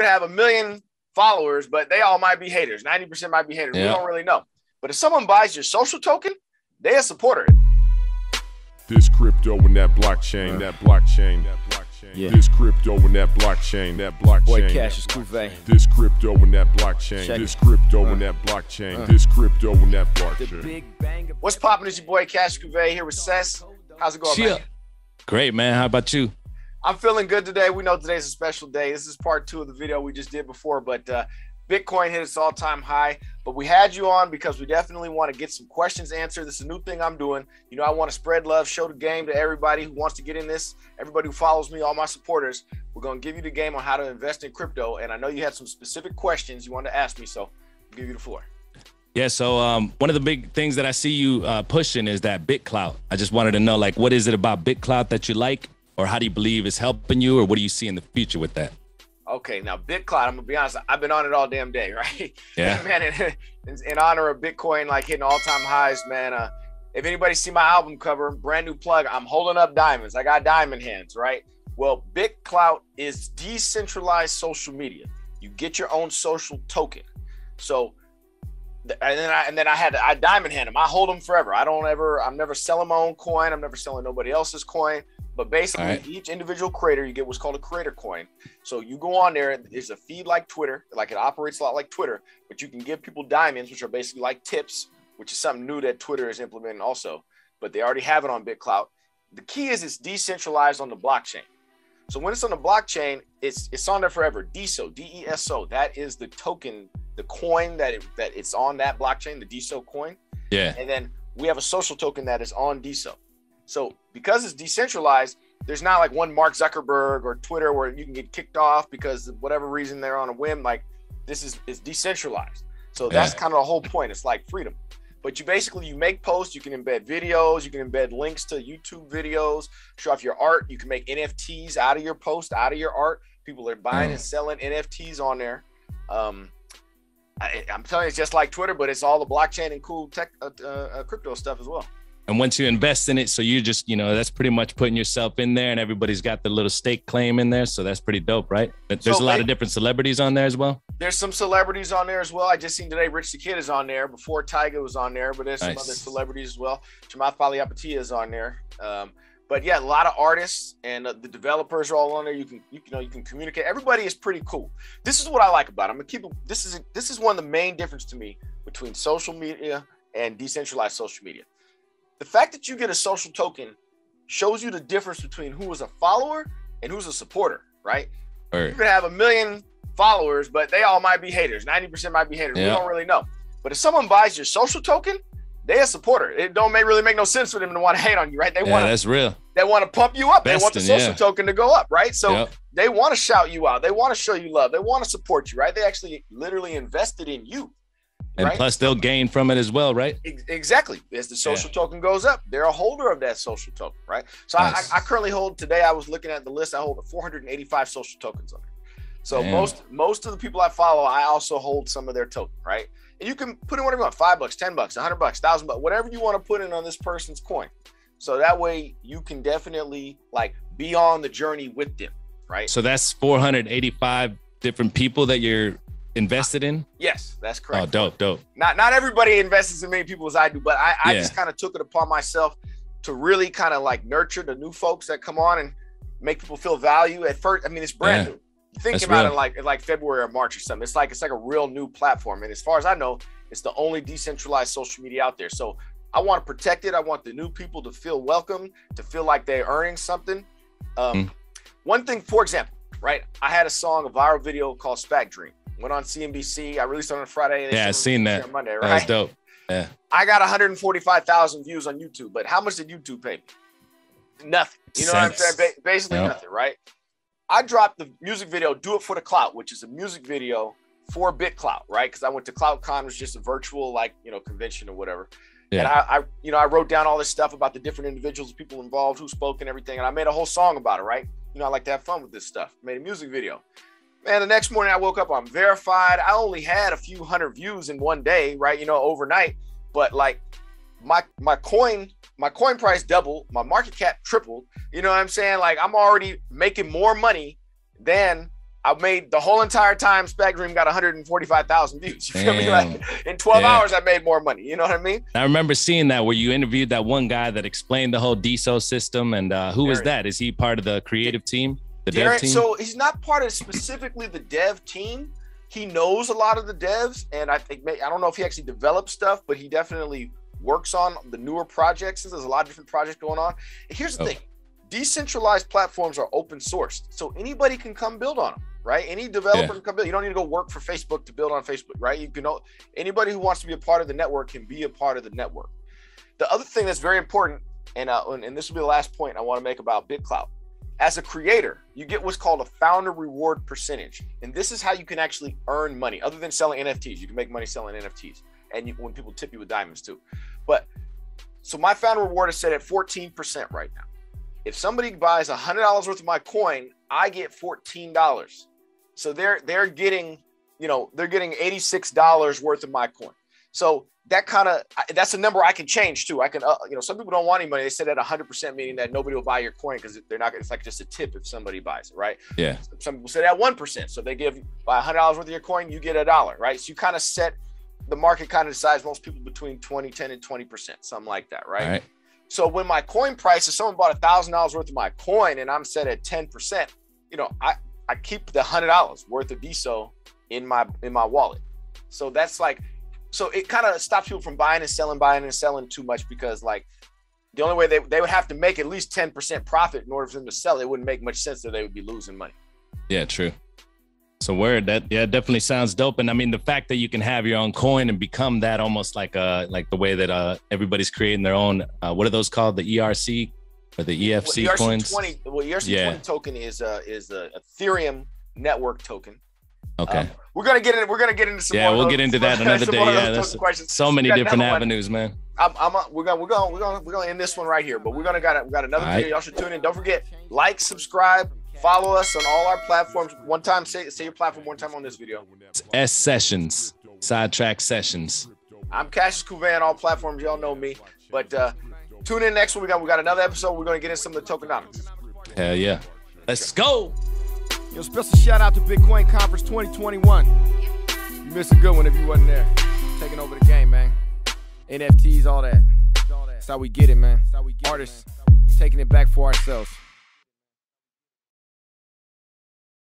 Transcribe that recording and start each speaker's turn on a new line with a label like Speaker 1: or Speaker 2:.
Speaker 1: could have a million followers, but they all might be haters. 90% might be haters. We don't really know. But if someone buys your social token, they a supporter.
Speaker 2: This crypto and that blockchain, that blockchain, that blockchain.
Speaker 3: Yeah.
Speaker 2: This crypto and that blockchain, that blockchain.
Speaker 3: Boy
Speaker 2: that
Speaker 3: Cassius
Speaker 2: blockchain. This crypto and that blockchain.
Speaker 3: Check
Speaker 2: This crypto
Speaker 3: Uh.
Speaker 2: and that blockchain.
Speaker 3: Uh.
Speaker 2: This crypto and that blockchain.
Speaker 3: big bang.
Speaker 1: What's poppin'? It's your boy Cash Cuvée here with Sess. How's it going,
Speaker 4: Chill.
Speaker 1: man?
Speaker 4: Great, man. How about you?
Speaker 1: I'm feeling good today. We know today's a special day. This is part two of the video we just did before, but uh, Bitcoin hit its all-time high. But we had you on because we definitely want to get some questions answered. This is a new thing I'm doing. You know, I want to spread love, show the game to everybody who wants to get in this. Everybody who follows me, all my supporters. We're gonna give you the game on how to invest in crypto. And I know you had some specific questions you wanted to ask me, so I'll give you the floor.
Speaker 4: Yeah. So um, one of the big things that I see you uh, pushing is that BitClout. I just wanted to know, like, what is it about BitClout that you like, or how do you believe is helping you, or what do you see in the future with that?
Speaker 1: Okay, now BitClout, I'm gonna be honest, I've been on it all damn day, right?
Speaker 4: Yeah.
Speaker 1: man, in, in, in honor of Bitcoin like hitting all-time highs, man. Uh, if anybody see my album cover, brand new plug, I'm holding up diamonds. I got diamond hands, right? Well, BitClout is decentralized social media. You get your own social token. So, and then I and then I had I diamond hand them. I hold them forever. I don't ever. I'm never selling my own coin. I'm never selling nobody else's coin. But basically,
Speaker 4: Alright.
Speaker 1: each individual creator, you get what's called a creator coin. So you go on there. There's a feed like Twitter, like it operates a lot like Twitter, but you can give people diamonds, which are basically like tips, which is something new that Twitter is implementing also. But they already have it on BitClout. The key is it's decentralized on the blockchain. So when it's on the blockchain, it's it's on there forever. DESO, D-E-S-O. That is the token, the coin that it, that it's on that blockchain, the DESO coin.
Speaker 4: Yeah.
Speaker 1: And then we have a social token that is on DESO. So because it's decentralized, there's not like one Mark Zuckerberg or Twitter where you can get kicked off because of whatever reason they're on a whim. Like this is it's decentralized. So that's
Speaker 4: Yeah.
Speaker 1: kind of the whole point. It's like freedom. But you basically you make posts, you can embed videos, you can embed links to YouTube videos, show off your art. You can make NFTs out of your post, out of your art. People are buying
Speaker 4: Mm.
Speaker 1: and selling NFTs on there. Um, I, I'm telling you, it's just like Twitter, but it's all the blockchain and cool tech, uh, uh, uh, crypto stuff as well.
Speaker 4: And once you invest in it, so you just, you know, that's pretty much putting yourself in there, and everybody's got the little stake claim in there. So that's pretty dope, right? But There's
Speaker 1: So
Speaker 4: a lot
Speaker 1: they-
Speaker 4: of different celebrities on there as well.
Speaker 1: There's some celebrities on there as well. I just seen today Rich the Kid is on there. Before Tyga was on there, but there's some other celebrities as well. Chamath Palihapitiya is on there. Um, but yeah, a lot of artists and uh, the developers are all on there. You can you, know you can communicate. Everybody is pretty cool. This is what I like about it. I'm gonna keep it. This is this is one of the main difference to me between social media and decentralized social media. The fact that you get a social token shows you the difference between who is a follower and who's a supporter, right?
Speaker 4: Or
Speaker 1: you could have a million followers, but they all might be haters. 90% might be haters. We don't really know. But if someone buys your social token, they a supporter. It don't make, really make no sense for them to want to hate on you, right? They
Speaker 4: yeah,
Speaker 1: want
Speaker 4: that's real.
Speaker 1: they want to pump you up. they want the social
Speaker 4: yeah.
Speaker 1: token to go up, right? So
Speaker 4: Yep.
Speaker 1: they want to shout you out. They want to show you love. They want to support you, right? They actually literally invested in you.
Speaker 4: And
Speaker 1: right?
Speaker 4: plus, they'll gain from it as well, right?
Speaker 1: Exactly. As the social token goes up, they're a holder of that social token, right? So
Speaker 4: Nice.
Speaker 1: I, I currently hold today. I was looking at the list. I hold 485 social tokens on it. So
Speaker 4: Damn.
Speaker 1: most most of the people I follow, I also hold some of their token, right? And you can put in whatever you want, five bucks, ten bucks, a hundred bucks, thousand bucks, whatever you want to put in on this person's coin. So that way you can definitely like be on the journey with them, right?
Speaker 4: So that's 485 different people that you're invested in.
Speaker 1: yes, that's correct.
Speaker 4: Oh, dope, dope.
Speaker 1: not not everybody invests as many people as I do, but I, I
Speaker 4: Yeah.
Speaker 1: just kind of took it upon myself to really kind of like nurture the new folks that come on and make people feel value. At first, I mean, it's brand
Speaker 4: Yeah.
Speaker 1: new. Think
Speaker 4: That's
Speaker 1: about
Speaker 4: real.
Speaker 1: it like like February or March or something. It's like it's like a real new platform, and as far as I know, it's the only decentralized social media out there. So I want to protect it. I want the new people to feel welcome, to feel like they're earning something. Um,
Speaker 4: Mm.
Speaker 1: One thing, for example, right? I had a song, a viral video called "Spac Dream." Went on CNBC. I released it on a Friday.
Speaker 4: Yeah, I seen that.
Speaker 1: on Monday, right?
Speaker 4: was dope. Yeah.
Speaker 1: I got 145,000 views on YouTube, but how much did YouTube pay me? Nothing. You know what I'm saying? Ba- basically nothing, right? I dropped the music video "Do It for the Clout," which is a music video for BitClout, right? Because I went to CloutCon, which is just a virtual like you know convention or whatever. And
Speaker 4: Yeah.
Speaker 1: I, I, you know, I wrote down all this stuff about the different individuals, people involved, who spoke, and everything. And I made a whole song about it, right? You know, I like to have fun with this stuff. Made a music video. Man, the next morning I woke up, I'm verified. I only had a few hundred views in one day, right? You know, overnight. But like my my coin, my coin price doubled, my market cap tripled. You know what I'm saying? Like I'm already making more money than I made the whole entire time Spac Dream got 145,000 views. You feel me? Like in 12
Speaker 4: Yeah.
Speaker 1: hours, I made more money. You know what I mean?
Speaker 4: I remember seeing that where you interviewed that one guy that explained the whole DESO system, and uh, who was
Speaker 1: Darren.
Speaker 4: that? Is he part of the creative team, the dev team?
Speaker 1: so he's not part of specifically the dev team. He knows a lot of the devs, and I think I don't know if he actually develops stuff, but he definitely works on the newer projects. There's a lot of different projects going on. And here's the
Speaker 4: Oh.
Speaker 1: thing: decentralized platforms are open sourced, so anybody can come build on them. Right? Any developer
Speaker 4: Yeah.
Speaker 1: can come build. You don't need to go work for Facebook to build on Facebook. Right? You can. o- Anybody who wants to be a part of the network can be a part of the network. The other thing that's very important, and uh, and and this will be the last point I want to make about BitClout as a creator, you get what's called a founder reward percentage. And this is how you can actually earn money other than selling NFTs. You can make money selling NFTs and you, when people tip you with diamonds too. But so my founder reward is set at 14% right now. If somebody buys $100 worth of my coin, I get $14. So they're they're getting, you know, they're getting $86 worth of my coin. So that kind of that's a number I can change too. I can, uh, you know, some people don't want any money. They set at 100%, meaning that nobody will buy your coin because they're not. It's like just a tip if somebody buys it, right?
Speaker 4: yeah,
Speaker 1: Some people set at one percent, so they give buy $100 worth of your coin, you get a dollar, right? So you kind of set the market kind of decides most people between 20, 10, and 20 percent, something like that, right?
Speaker 4: right.
Speaker 1: So when my coin price, if someone bought a thousand dollars worth of my coin and I'm set at 10 percent, you know, I I keep the hundred dollars worth of DESO in my in my wallet. So that's like, so it kind of stops people from buying and selling, buying and selling too much because like the only way they, they would have to make at least 10 percent profit in order for them to sell. It wouldn't make much sense that they would be losing money.
Speaker 4: Yeah, true. So word that yeah definitely sounds dope, and I mean the fact that you can have your own coin and become that almost like uh like the way that uh everybody's creating their own uh what are those called the ERC or the EFC
Speaker 1: well,
Speaker 4: coins?
Speaker 1: ERC20, well, ERC20 token is uh is a Ethereum network token.
Speaker 4: Okay,
Speaker 1: Um, we're gonna get in. We're gonna get into some.
Speaker 4: Yeah, we'll
Speaker 1: those-
Speaker 4: get into that another day. Yeah, that's
Speaker 1: questions.
Speaker 4: so many different
Speaker 1: another one.
Speaker 4: avenues, man.
Speaker 1: I'm, I'm uh, we're gonna we're gonna we're gonna we're gonna end this one right here. But we're gonna got we got another
Speaker 4: All right.
Speaker 1: video. Y'all should tune in. Don't forget like, subscribe, follow us on all our platforms. One time, say say your platform one time on this video.
Speaker 4: It's S Sessions, Sidetrack Sessions.
Speaker 1: I'm Cassius Cuvée, all platforms. Y'all know me. But uh, tune in next one. We got we got another episode. We're gonna get into some of the tokenomics.
Speaker 4: Hell yeah, let's go.
Speaker 3: Yo, special shout out to Bitcoin Conference 2021. You missed a good one if you wasn't there. Taking over the game, man. NFTs, all that. That's how we get it, man. Artists taking it back for ourselves.